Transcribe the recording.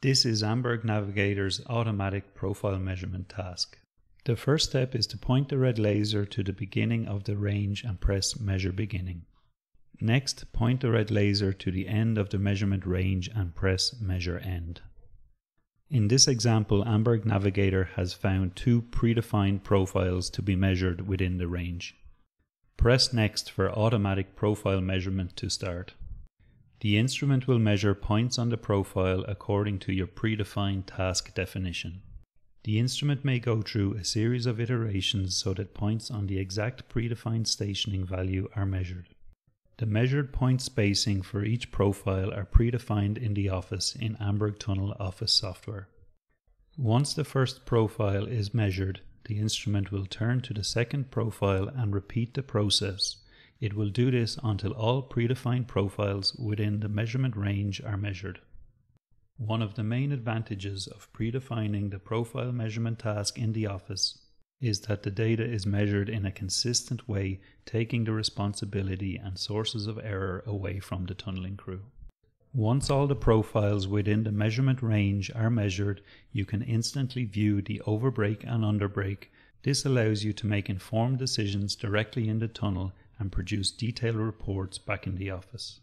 This is Amberg Navigator's automatic profile measurement task. The first step is to point the red laser to the beginning of the range and press Measure Beginning. Next, point the red laser to the end of the measurement range and press Measure End. In this example, Amberg Navigator has found two predefined profiles to be measured within the range. Press Next for automatic profile measurement to start. The instrument will measure points on the profile according to your predefined task definition. The instrument may go through a series of iterations so that points on the exact predefined stationing value are measured. The measured point spacing for each profile are predefined in the office in Amberg Tunnel Office software. Once the first profile is measured, the instrument will turn to the second profile and repeat the process. It will do this until all predefined profiles within the measurement range are measured. One of the main advantages of predefining the profile measurement task in the office is that the data is measured in a consistent way, taking the responsibility and sources of error away from the tunneling crew. Once all the profiles within the measurement range are measured, you can instantly view the overbreak and underbreak. This allows you to make informed decisions directly in the tunnel and produce detailed reports back in the office.